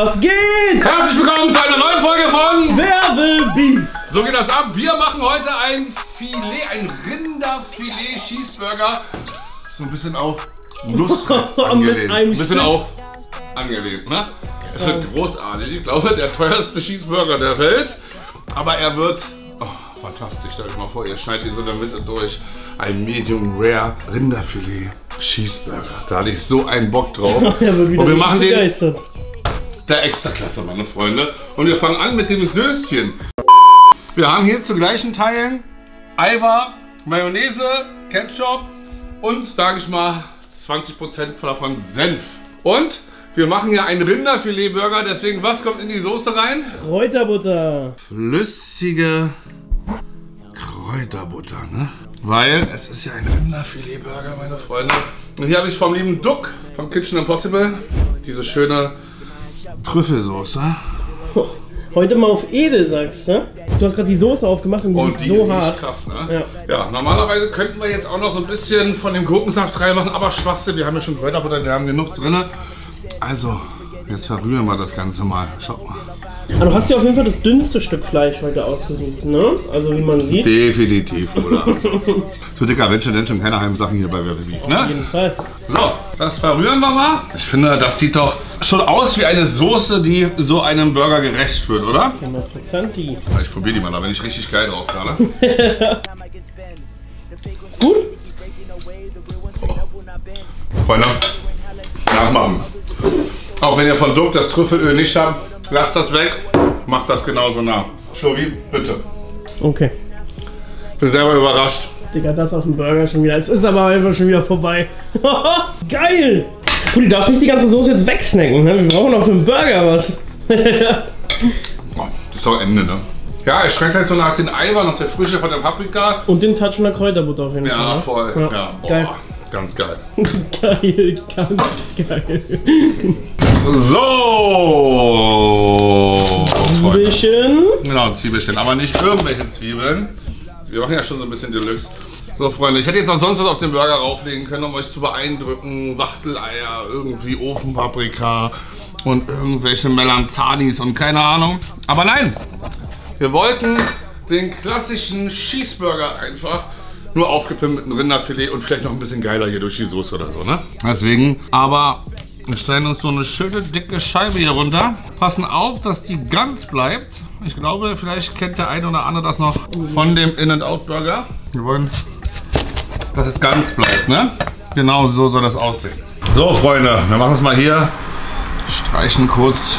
Was geht? Herzlich willkommen zu einer neuen Folge von Wer will Beef? So geht das ab. Wir machen heute ein Filet, ein Rinderfilet-Cheeseburger. So ein bisschen auf Lust angelehnt. einem Ein bisschen auf angelehnt, ne? Es wird großartig. Ich glaube, der teuerste Cheeseburger der Welt. Aber er wird oh, fantastisch. Stellt euch mal vor, ihr schneidet ihn so in der Mitte durch. Ein Medium Rare Rinderfilet Cheeseburger. Da hatte ich so einen Bock drauf. Wieder Und wir machen den begeistert. Der Extraklasse, meine Freunde. Und wir fangen an mit dem Söschen. Wir haben hier zu gleichen Teilen Eiweiß, Mayonnaise, Ketchup und, sage ich mal, 20% von davon Senf. Und wir machen hier einen Rinderfilet-Burger, deswegen was kommt in die Soße rein? Kräuterbutter. Flüssige Kräuterbutter, ne? Weil es ist ja ein Rinderfilet-Burger, meine Freunde. Und hier habe ich vom lieben Duck vom Kitchen Impossible diese schöne Trüffelsoße. Heute mal auf edel, sagst du? Du hast gerade die Soße aufgemacht und die, Und die, so die hart. krass, ne? Ja. Ja. normalerweise könnten wir jetzt auch noch so ein bisschen von dem Gurkensaft reinmachen, aber Schwachsinn, wir haben ja schon Kräuterbutter, wir haben genug drin. Also, jetzt verrühren wir das Ganze mal. Schaut mal. Aber du hast ja auf jeden Fall das dünnste Stück Fleisch heute ausgesucht, ne? Also wie man sieht. Definitiv, oder? so dicker Wünsche denn schon keine Heimsachen hier bei Wer will Beef, Auf ne? jeden Fall. So, das verrühren wir mal. Ich finde, das sieht doch schon aus wie eine Soße, die so einem Burger gerecht wird, oder? 100% die. Ich probiere die mal, da bin ich richtig geil drauf gerade. Gut? Freunde, nachmachen. Auch wenn ihr von Duck das Trüffelöl nicht habt, lasst das weg. Macht das genauso nach. Shovi, bitte. Okay. Bin selber überrascht. Digga, das auf dem Burger schon wieder. Es ist aber einfach schon wieder vorbei. Geil! Du darfst nicht die ganze Soße jetzt wegsnacken, ne? Wir brauchen noch für den Burger was. Oh, das ist auch Ende, ne? Ja, es schmeckt halt so nach den Eiweiß, nach der Frische von der Paprika. Und den Touch von der Kräuterbutter auf jeden Fall. Ja, ne? voll. Ja, boah, Geil. ganz geil. Geil, ganz geil. So. Bisschen. Genau, Zwiebelchen, aber nicht irgendwelche Zwiebeln. Wir machen ja schon so ein bisschen Deluxe. So, Freunde, ich hätte jetzt auch sonst was auf den Burger rauflegen können, um euch zu beeindrucken. Wachteleier, irgendwie Ofenpaprika und irgendwelche Melanzanis und keine Ahnung. Aber nein, wir wollten den klassischen Cheeseburger einfach nur aufgepimpt mit einem Rinderfilet und vielleicht noch ein bisschen geiler hier durch die Soße oder so, ne? Deswegen, aber wir stellen uns so eine schöne dicke Scheibe hier runter, passen auf, dass die ganz bleibt. Ich glaube, vielleicht kennt der eine oder andere das noch von dem In-N-Out-Burger. Wir wollen, dass es ganz bleibt, ne? Genau so soll das aussehen. So, Freunde, wir machen es mal hier. Streichen kurz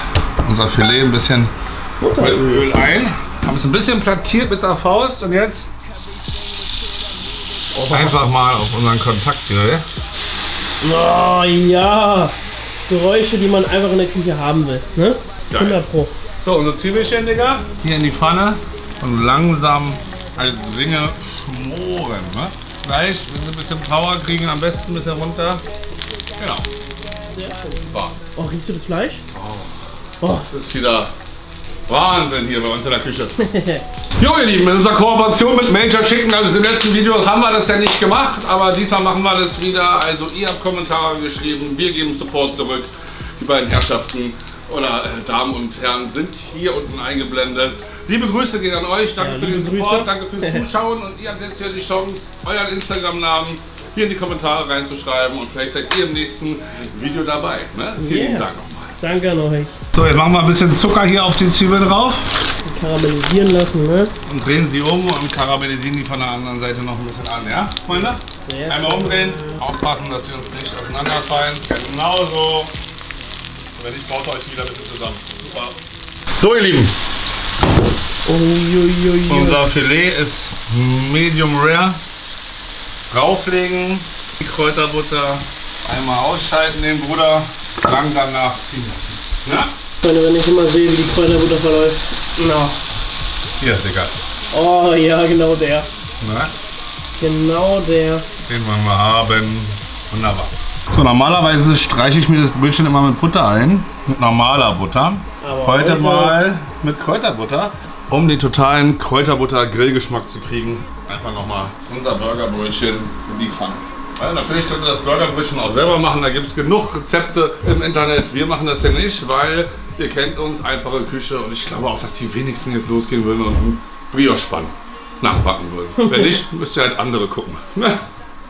unser Filet ein bisschen mit Öl ein. Haben es ein bisschen plattiert mit der Faust und jetzt einfach mal auf unseren Kontaktgrill. Oh ja. Geräusche, die man einfach in der Küche haben will. Ne? Geil. 100 Pro. So, unsere Zwiebelchen, Digga, hier in die Pfanne und langsam als Singe schmoren. Ne? Gleich, wenn sie ein bisschen Power kriegen, am besten ein bisschen runter. Genau. So, Oh, riechst du das Fleisch? Oh, das ist wieder Wahnsinn hier bei uns in der Küche. Jo, ihr Lieben, in unserer Kooperation mit Major Chicken, also im letzten Video haben wir das ja nicht gemacht, aber diesmal machen wir das wieder. Also ihr habt Kommentare geschrieben, wir geben Support zurück. Die beiden Herrschaften oder äh, Damen und Herren sind hier unten eingeblendet. Liebe Grüße gehen an euch, danke Ja, für den Support, Grüße. danke fürs Zuschauen und ihr habt jetzt hier die Chance, euren Instagram-Namen hier in die Kommentare reinzuschreiben und vielleicht seid ihr im nächsten Video dabei. Ne? Vielen Yeah. Dank nochmal. danke an euch. So, jetzt machen wir ein bisschen Zucker hier auf die Zwiebeln drauf. Karamellisieren lassen, ne? und drehen sie um und karamellisieren die von der anderen Seite noch ein bisschen an, ja, Freunde? Ja. Einmal umdrehen, aufpassen, dass sie uns nicht auseinanderfallen. Genauso. Und wenn nicht, baut euch wieder bitte zusammen. Super. So, ihr Lieben, Uiuiui. unser Filet ist medium rare. Drauflegen, die Kräuterbutter, einmal ausschalten den Bruder, langsam nachziehen lassen. Ja? Freunde, wenn ich immer sehe, wie die Kräuterbutter verläuft. Na. Hier, Digga. Oh ja, genau der. Na? Genau der. Den wollen wir haben. Wunderbar. So, normalerweise streiche ich mir das Brötchen immer mit Butter ein. Mit normaler Butter. Aber heute heute- mal mit Kräuterbutter. Um den totalen Kräuterbutter-Grillgeschmack zu kriegen, einfach nochmal unser Burgerbrötchen in die Pfanne. Weil natürlich könnt ihr das Burgerbrötchen auch selber machen, da gibt es genug Rezepte im Internet. Wir machen das ja nicht, weil Ihr kennt uns, einfache Küche und ich glaube auch, dass die wenigsten jetzt losgehen würden und ein Brioche-Spann nachbacken würden. Wenn nicht, müsst ihr halt andere gucken.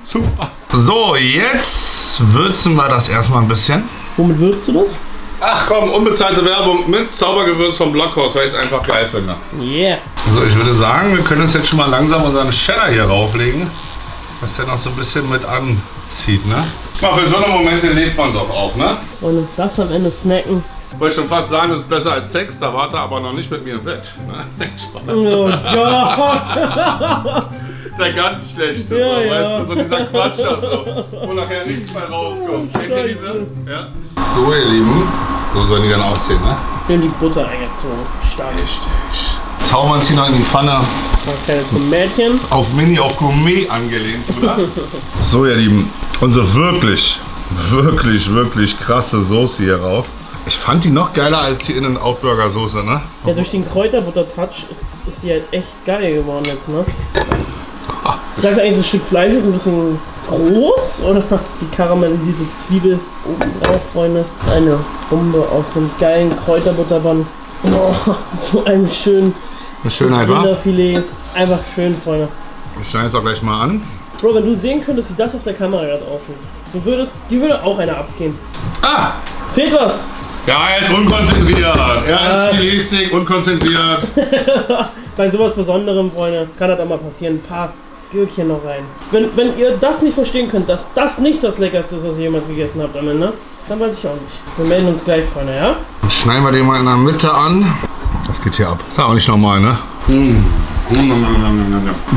Super. So, jetzt würzen wir das erstmal ein bisschen. Womit würzt du das? Ach komm, unbezahlte Werbung mit Zaubergewürz vom Blockhaus, weil ich es einfach geil finde. Yeah. Also ich würde sagen, wir können uns jetzt schon mal langsam unseren Cheddar hier rauflegen, dass der noch so ein bisschen mit anzieht, ne? Mal für so eine Momente lebt man doch auch, ne? Und das am Ende snacken. Wollte schon fast sagen, das ist besser als Sex, da war er aber noch nicht mit mir im Bett. Spaß. Oh Gott. Der ganz schlechte, Ja, so, ja. weißt du, so dieser Quatscher, so, wo nachher nichts mehr rauskommt. Kennt ihr diese? Ja. So, ihr Lieben, so sollen die dann aussehen, ne? Schön die Butter eingezogen. Stark. Richtig. Zaubern sie noch in die Pfanne. Kleines Tomätchen. auf Mini, auf Gourmet angelehnt, oder? so, ihr Lieben, unsere wirklich, wirklich, wirklich krasse Soße hier rauf. Ich fand die noch geiler als die In-N-Out-Burger-Soße, ne? Ja, durch den Kräuterbutter-Touch ist, ist sie halt echt geil geworden jetzt, ne? Sagst du eigentlich, so ein Stück Fleisch ist ein bisschen groß? Oder die karamellisierte Zwiebel oben drauf, Freunde? Eine Bombe aus einem geilen Kräuterbutterband. Oh, so ein schön Eine Schönheit, wa? Rinderfilet. Einfach schön, Freunde. Ich schneide es auch gleich mal an. Bro, wenn du sehen könntest, wie das auf der Kamera gerade aussieht, du würdest, die würde auch eine abgehen. Ah! Fehlt was? Ja, er ist unkonzentriert. Er ist Stilistik, unkonzentriert. Bei sowas Besonderem, Freunde, kann das auch mal passieren. Ein paar Gürkchen noch rein. Wenn, wenn ihr das nicht verstehen könnt, dass das nicht das Leckerste ist, was ihr jemals gegessen habt am Ende, dann weiß ich auch nicht. Wir melden uns gleich, Freunde, ja? Dann schneiden wir den mal in der Mitte an. Das geht hier ab. Ist ja auch nicht normal, ne?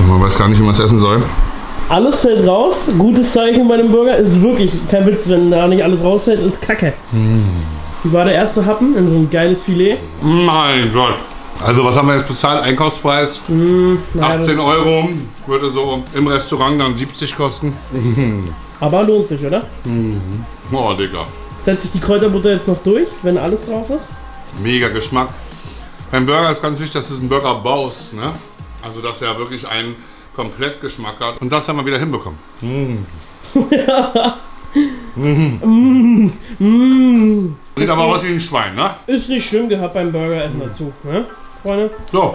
Man weiß gar nicht, wie man es essen soll. Alles fällt raus. Gutes Zeichen bei dem Burger. Ist wirklich kein Witz, wenn da nicht alles rausfällt, ist kacke. Wie war der erste Happen in so ein geiles Filet? Mein Gott. Also was haben wir jetzt bezahlt? Einkaufspreis Naja, 18 Euro. Würde so im Restaurant dann 70 kosten. Aber lohnt sich, oder? Oh, Digga. Setzt sich die Kräuterbutter jetzt noch durch, wenn alles drauf ist? Mega Geschmack. Beim Burger ist ganz wichtig, dass du einen Burger baust. Ne? Also dass er wirklich einen Komplettgeschmack hat. Und das haben wir wieder hinbekommen. Sieht aber aus wie ein Schwein, ne? Ist nicht schlimm, gehört beim Burger essen dazu, ne? Freunde? So,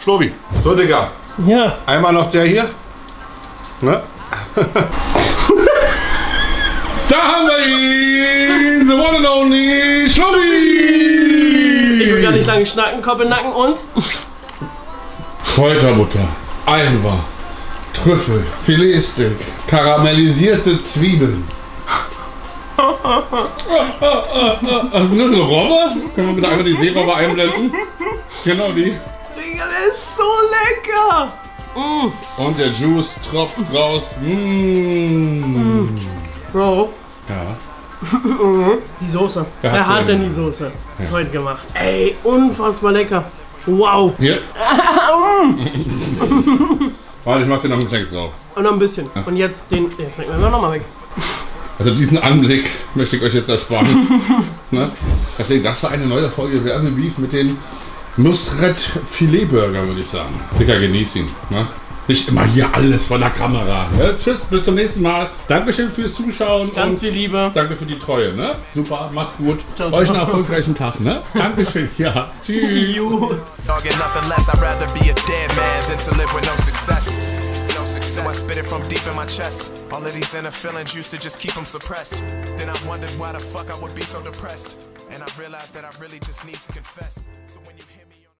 Schlobi. So, Digga. Ja, Einmal noch der hier. Ne? da haben wir ihn! The one and only Schlobi! ich will gar nicht lange schnacken, Kopf in den Nacken und... Kräuterbutter, Einwar, Trüffel, Filetstick, karamellisierte Zwiebeln. Was ist denn das, eine Robbe? Können wir bitte einmal die Seerobbe einblenden? Genau die. Digga, der ist so lecker! Mm. Und der Juice tropft raus. Mmh. Bro, Ja. die Soße. Wer hat's hat denn? die Soße heute gemacht? Ey, unfassbar lecker. Wow. Hier. Warte, ich mach dir noch einen Klecks drauf. Und noch ein bisschen. Und jetzt den. Den schmecken wir noch mal weg. Also diesen Anblick möchte ich euch jetzt ersparen. ne? Deswegen, das war eine neue Folge Werbebeef mit den Nusret Filet Burger, würde ich sagen. Dicker, genieß ihn. Ne? Nicht immer hier alles von der Kamera. Ne? Tschüss, bis zum nächsten Mal. Dankeschön fürs Zuschauen. Ganz und viel Liebe. Danke für die Treue. Ne? Super, macht's gut. Ciao, Euch einen erfolgreichen Tag. Ne? Dankeschön. Ja, tschüss. So I spit it from deep in my chest. All of these inner feelings used to just keep them suppressed. Then I wondered why the fuck I would be so depressed. And I realized that I really just need to confess. So when